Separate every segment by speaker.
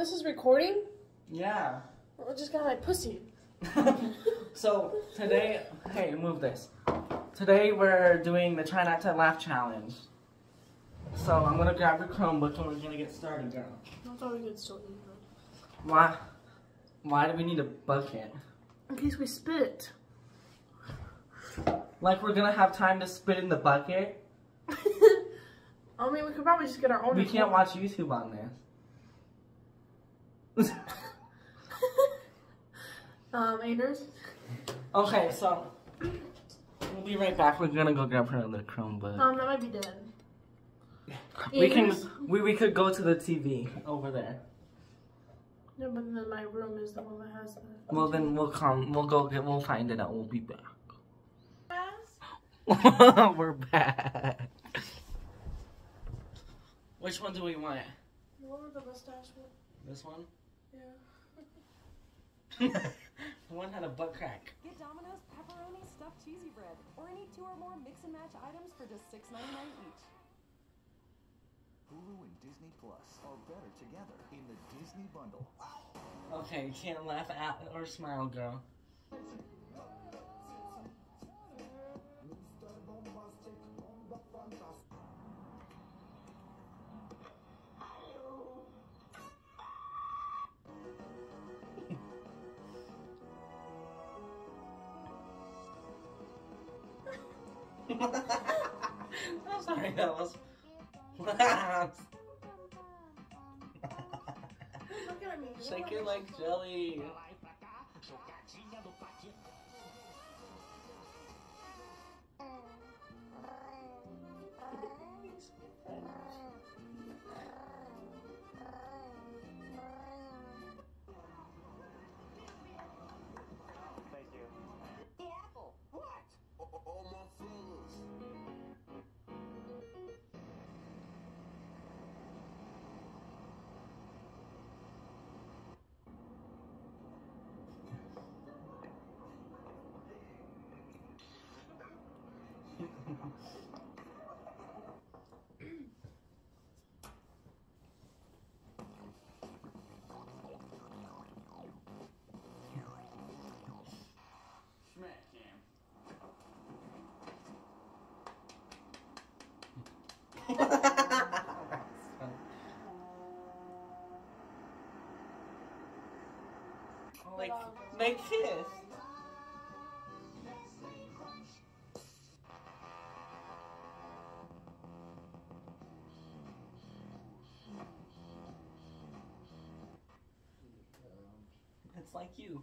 Speaker 1: this is recording?
Speaker 2: Yeah.
Speaker 1: I just got my pussy.
Speaker 2: so today, hey, move this. Today we're doing the try not to laugh challenge. So I'm gonna grab your Chromebook and we're gonna get started, girl.
Speaker 1: I thought we could eat
Speaker 2: Why? Why do we need a bucket?
Speaker 1: In case we spit.
Speaker 2: Like we're gonna have time to spit in the bucket?
Speaker 1: I mean, we could probably just get our own.
Speaker 2: We can't watch YouTube on this.
Speaker 1: um, Anders.
Speaker 2: okay, so we'll be right back. We're gonna go grab her other Chromebook.
Speaker 1: Um, that might be dead.
Speaker 2: we can we we could go to the TV over there.
Speaker 1: No, but then my room is the one that has the.
Speaker 2: Well then we'll come. We'll go get. We'll find it out. We'll be back. We're back. Which one do we want?
Speaker 1: What was the mustache one?
Speaker 2: This one?
Speaker 1: Yeah.
Speaker 2: the one had a butt crack.
Speaker 3: Get Domino's pepperoni stuffed cheesy bread, or any two or more mix and match items for just $6.99 each.
Speaker 4: Hulu and Disney Plus are better together in the Disney Bundle.
Speaker 2: Okay, you can't laugh at or smile, girl. I'm sorry, that was.
Speaker 1: Look at me.
Speaker 2: Shake it like jelly. Like, they kiss. It's like you.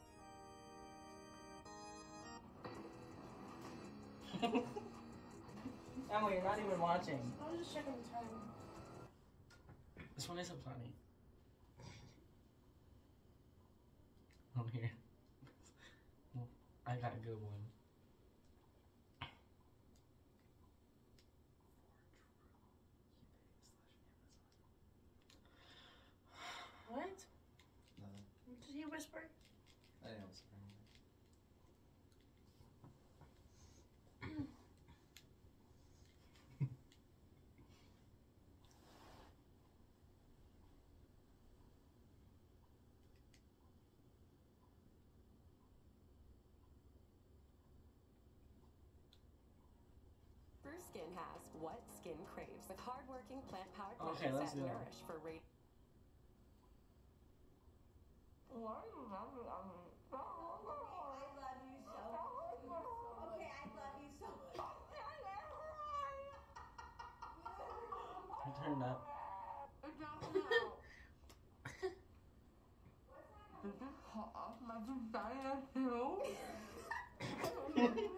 Speaker 2: Emily, you're not even watching.
Speaker 1: I was just checking the time.
Speaker 2: This one isn't funny. Oh, here. I got a good one.
Speaker 3: skin has, what skin craves with hardworking plant-powered
Speaker 2: okay,
Speaker 3: that
Speaker 2: nourish
Speaker 3: for rate.
Speaker 2: Why do you
Speaker 3: love me? I
Speaker 5: I love you so. Okay, I love you so much.
Speaker 2: I turned up.
Speaker 3: Did you cut off my vagina too?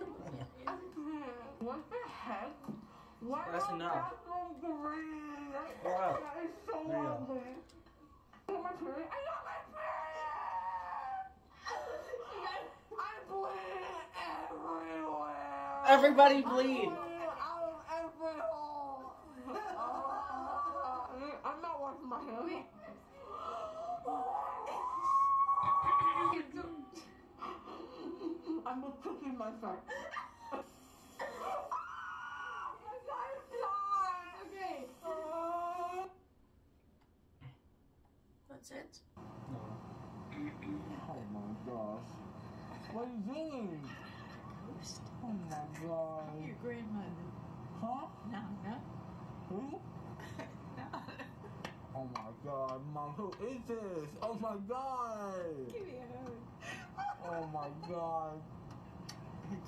Speaker 3: Why
Speaker 2: That's enough.
Speaker 3: green?
Speaker 2: Pour out.
Speaker 3: That is so
Speaker 2: go.
Speaker 3: ugly. I got my period. I got my period. I bleed everywhere.
Speaker 2: Everybody
Speaker 3: I
Speaker 2: bleed.
Speaker 3: out of every hole. Uh, I'm not washing my hands. I'm a cookie myself.
Speaker 6: That's it.
Speaker 2: No.
Speaker 3: Oh my gosh. What are you doing? Oh my god.
Speaker 7: Your grandmother.
Speaker 3: Huh?
Speaker 7: No, no.
Speaker 3: Who? Oh my god, mom, who is this? Oh my god!
Speaker 7: Give me a hug.
Speaker 3: Oh my god.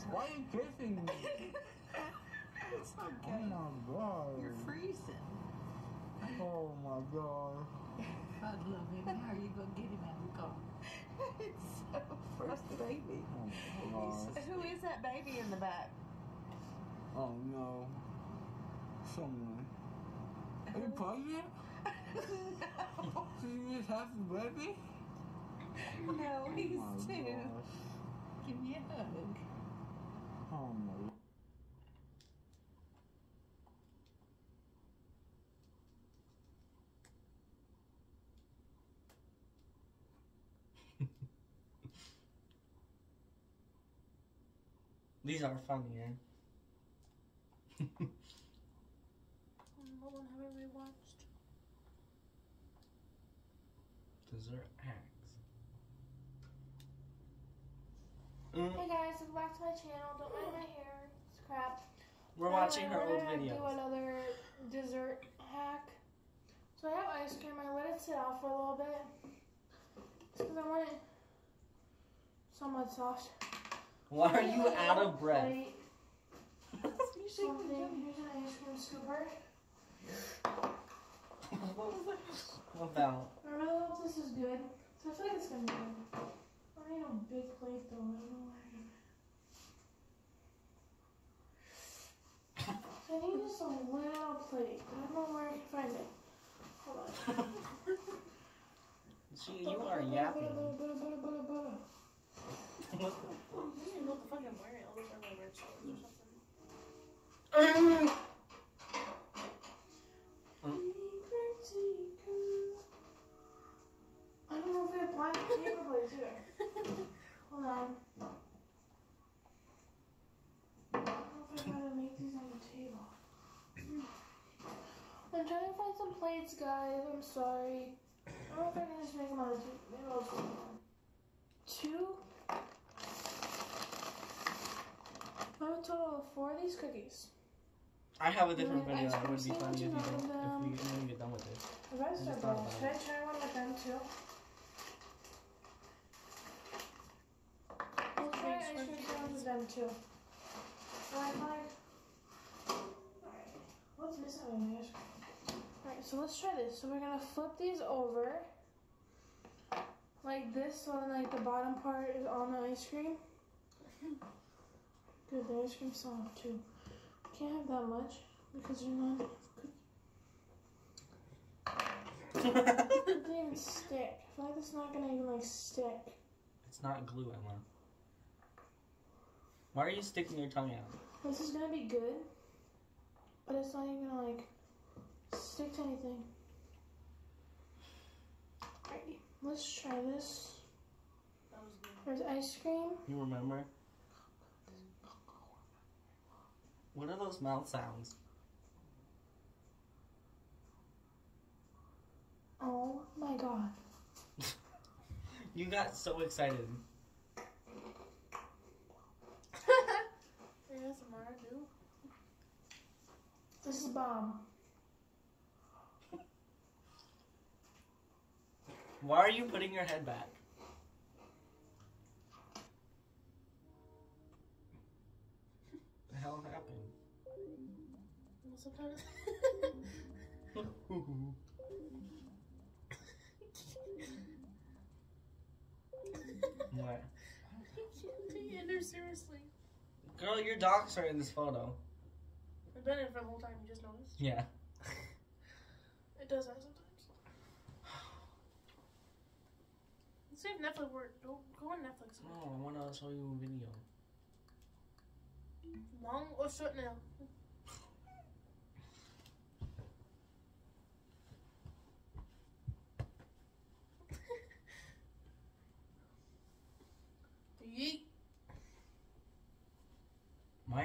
Speaker 3: Why are you kissing me?
Speaker 7: It's
Speaker 3: Oh my god.
Speaker 7: You're freezing.
Speaker 3: Oh my god.
Speaker 7: I love him. How are you going to get him out of the car? it's so frustrating.
Speaker 3: Oh god.
Speaker 7: Who is that baby in the back?
Speaker 3: Oh no. Someone. Are you pregnant?
Speaker 7: no.
Speaker 3: So you just have a baby?
Speaker 7: No, oh, he's
Speaker 3: oh my
Speaker 7: two.
Speaker 3: gosh.
Speaker 7: Give me a hug.
Speaker 3: Oh my
Speaker 2: These are funnier.
Speaker 6: What one haven't we watched?
Speaker 2: Dessert hacks. Mm,
Speaker 6: Hey guys, welcome back to my channel. Don't mind my hair. It's crap.
Speaker 2: we're watching her
Speaker 6: Anyway,
Speaker 2: old
Speaker 6: we're gonna
Speaker 2: videos.
Speaker 6: do another dessert hack. So I have ice cream. I let it sit out for a little bit. Because I want it somewhat soft.
Speaker 2: Why are you out of breath?
Speaker 6: Plate, Something. Here's an ice cream scooper.
Speaker 2: What about?
Speaker 6: I really hope this is good. So I feel like it's gonna be good. I need a big plate though. I don't know where I need just a little plate. I don't know where I can find it. Hold on.
Speaker 2: See, you are yapping.
Speaker 6: Butter.
Speaker 2: What
Speaker 6: I don't know if have black paper plates here. Hold on. I don't know if I to make these on the table. I'm trying to find some plates, guys. I'm sorry. I don't know if I can just make them on the table. Maybe I'll just make one. Two. I have a total of four of these cookies.
Speaker 2: I have a different
Speaker 6: Ice
Speaker 2: video that
Speaker 6: cream
Speaker 2: would be funny if you
Speaker 6: sandwiches
Speaker 2: did,
Speaker 6: on
Speaker 2: if we um,
Speaker 6: them.
Speaker 2: when we get done with this.
Speaker 6: The rest
Speaker 2: I
Speaker 6: are
Speaker 2: just thought
Speaker 6: both. Should I try one with them too? Let's try ice cream sandwich with them too. Alright, Mike. Alright. What's missing on my? Alright, so let's try this. So we're gonna flip these over. Like this, so then like the bottom part is on the ice cream. Good, the ice cream's soft too. Can't have that much because you're not It didn't even stick. I feel like it's not gonna even like stick.
Speaker 2: it's not glue, Emma. Why are you sticking your tongue out?
Speaker 6: This is gonna be good, but it's not even gonna like stick to anything. Alrighty, let's try this. That was good. There's ice cream.
Speaker 2: You remember? What are those mouth sounds?
Speaker 6: Oh my god.
Speaker 2: You got so excited.
Speaker 6: ASMR, do. This is Bob.
Speaker 2: Why are you putting your head back? The hell happened?
Speaker 6: Sometimes.
Speaker 2: what?
Speaker 1: Andrew, seriously.
Speaker 2: Girl, your docs are in this photo.
Speaker 1: I've been in for the whole time. You just noticed.
Speaker 2: Yeah.
Speaker 1: It does that sometimes. Let's see if Netflix work. Go, go on Netflix.
Speaker 2: No, I want to show you a video.
Speaker 1: Long or short nail?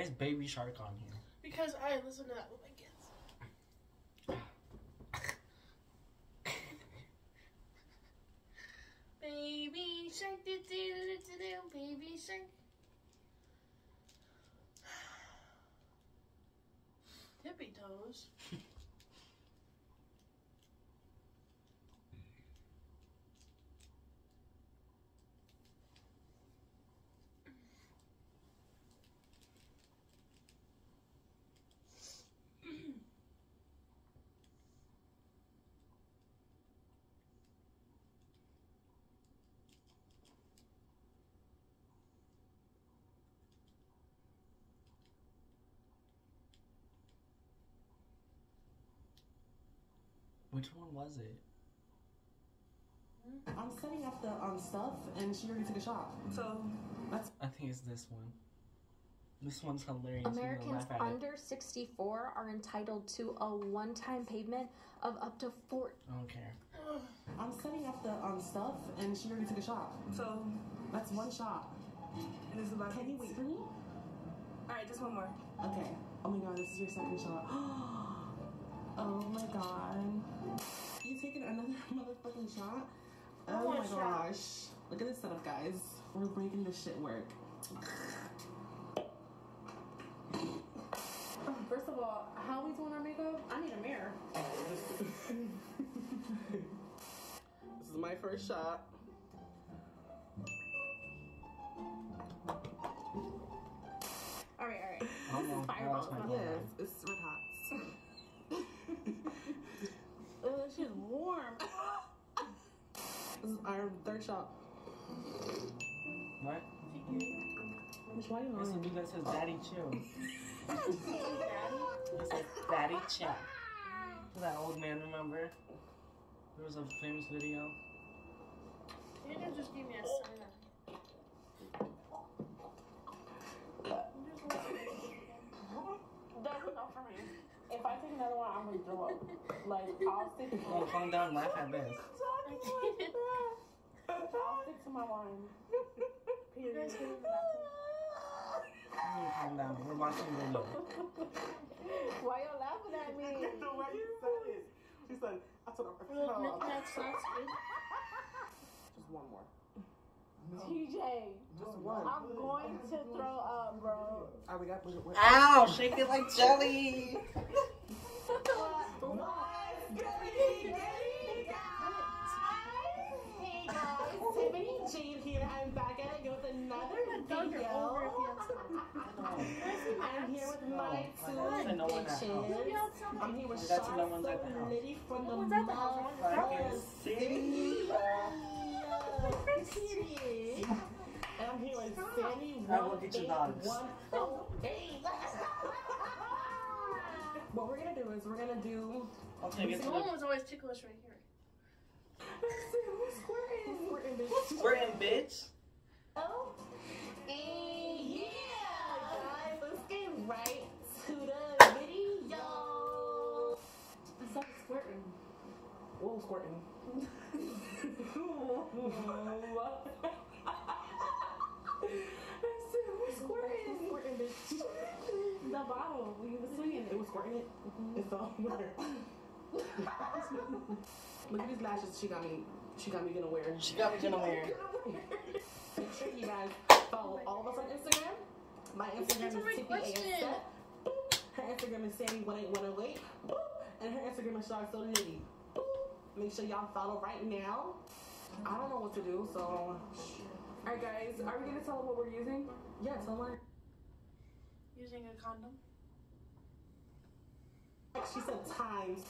Speaker 2: Why is Baby Shark on here?
Speaker 1: Because I listen to that with my kids. baby shark, do do do do do, baby shark. Tippy toes.
Speaker 2: Which one was it?
Speaker 5: I'm setting up the um, stuff, and she already took a shot. So that's
Speaker 2: I think it's this one. This one's hilarious.
Speaker 8: Americans
Speaker 2: laugh it.
Speaker 8: under 64 are entitled to a one time payment of up to four.
Speaker 2: I don't care.
Speaker 5: I'm setting up the um, stuff, and she already took a shot. So that's one shot.
Speaker 7: This is about
Speaker 5: Can you wait for me?
Speaker 7: Alright, just one more.
Speaker 5: Okay. Oh my god, this is your second shot. oh my god. You taking another motherfucking shot? Oh
Speaker 1: One
Speaker 5: my
Speaker 1: shot.
Speaker 5: gosh. Look at this setup, guys. We're making this shit work. First of all, how are we doing our makeup? I need a mirror. this is my first shot. Alright, alright.
Speaker 2: Oh,
Speaker 5: This
Speaker 2: no,
Speaker 5: is fireball. Yes, it's red hot. oh, that shit's warm. this is our third shot.
Speaker 2: What?
Speaker 5: Which why you
Speaker 2: It's a
Speaker 5: on?
Speaker 2: dude that says Daddy Chill. It says Daddy Chill. That old man, remember? There was a famous video.
Speaker 1: You can just give me a sign.
Speaker 5: That's enough for me. If I take another one, I'm gonna throw up. Like, I'll stick
Speaker 2: Oh, calm down, laugh at this.
Speaker 5: I'll stick to my wine.
Speaker 1: You guys
Speaker 5: Period.
Speaker 1: can leave the bathroom.
Speaker 2: You need to calm down. We're watching a video.
Speaker 5: Why you laughing at me? the way you said it. She said, I took a
Speaker 1: Little knick-knack socks, good.
Speaker 5: Just one more.
Speaker 7: TJ,
Speaker 5: Just one.
Speaker 7: I'm going to throw up, bro.
Speaker 5: We got. we- we-
Speaker 2: Ow! Shake it like jelly!
Speaker 5: Hey guys, Tiffany here. I'm back at it with another video. I'm here with my two bitches. I'm here with
Speaker 2: the house.
Speaker 5: Liddy from the motherfucking
Speaker 2: city.
Speaker 5: city. And I'm here with
Speaker 2: dogs.
Speaker 5: 108. What we're gonna do is we're gonna do
Speaker 2: I'll take it to
Speaker 1: The one was always ticklish right here.
Speaker 5: squirting. Squirting, bitch.
Speaker 2: squirting, bitch.
Speaker 5: Oh, and yeah, guys, let's get right to the video. Stop squirting. Whoa, squirting. We're squirting. Squirting, bitch. The bottle, we was swinging. It was squirting it. It fell over. Look at these lashes she got me. She got me gonna wear.
Speaker 2: She got me gonna wear.
Speaker 5: Make sure you guys follow all of us on Instagram. My Instagram is
Speaker 1: Answer my
Speaker 5: Tiffy. ASF. Her Instagram is Sammy18108. And her Instagram is Shark So Liddy. Make sure y'all follow right now. I don't know what to do, so.
Speaker 7: Alright, guys, are we gonna tell them what we're using?
Speaker 5: Yeah, tell her.
Speaker 1: Using a condom.
Speaker 5: She said times.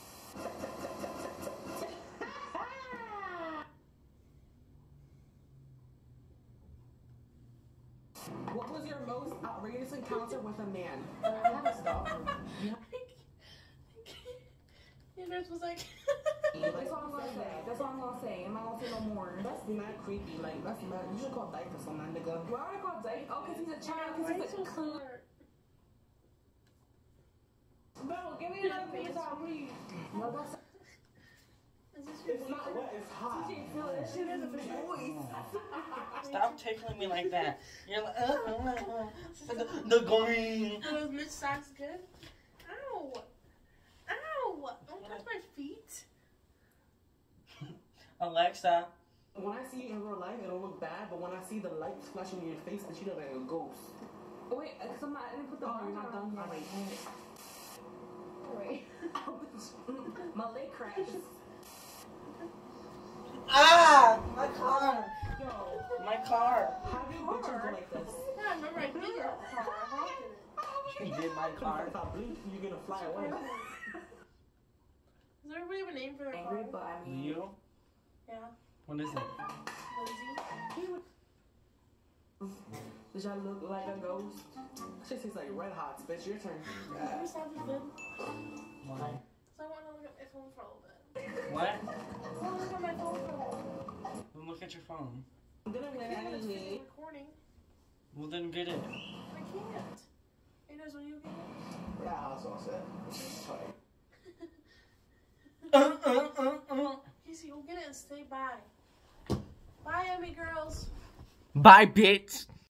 Speaker 5: What was your most outrageous encounter with a man?
Speaker 1: Yours was like.
Speaker 5: That's all I'm gonna say. That's all I'm gonna say. I'm not gonna say no more. That's not creepy. Like that's mad. You should call Dyke or something, nigga. Why would I call Dyke? Oh, cause he's a child. Cause he's a cl- Bro, give me another piece of please. No. It's not wet. It's hot. That shit is a voice.
Speaker 2: Stop tickling me like that. You're like, uh, uh, uh, uh, the, the green.
Speaker 1: Are those Mitch socks good? Ow! Ow! Don't touch my feet.
Speaker 2: Alexa,
Speaker 5: When I see you in real life, it don't look bad, but when I see the lights flashing in your face, then she look like a ghost. Wait, cause I'm not, I didn't put the oh, you're not done yet. My leg crashed.
Speaker 2: ah, my car,
Speaker 5: Yo,
Speaker 2: my car.
Speaker 5: how do bitches go like this?
Speaker 1: Yeah, I remember I did that. I honked in it.
Speaker 2: You did my car.
Speaker 5: If I blink, you're gonna fly away.
Speaker 1: Does everybody have a name for their
Speaker 7: Angry,
Speaker 1: car?
Speaker 7: but I mean,
Speaker 1: Yeah.
Speaker 2: What is it?
Speaker 1: Lindsay.
Speaker 5: Does y'all look like a ghost? Shit tastes like red hot, bitch. Your turn.
Speaker 1: Every sound is good.
Speaker 2: Why?
Speaker 1: So I want to look at my phone for a little bit.
Speaker 2: What?
Speaker 1: I want to look at my phone for a little bit.
Speaker 2: Then look at your phone.
Speaker 5: I'm gonna get
Speaker 1: Yeah, it's recording.
Speaker 2: Well, then get it.
Speaker 1: I can't. Hey, knows when you get it?
Speaker 9: Yeah, I was all set. Sorry.
Speaker 2: Uh, uh, uh, uh.
Speaker 1: Casey, go get it and stay by. Bye, Emmy girls.
Speaker 2: Bye, bitch.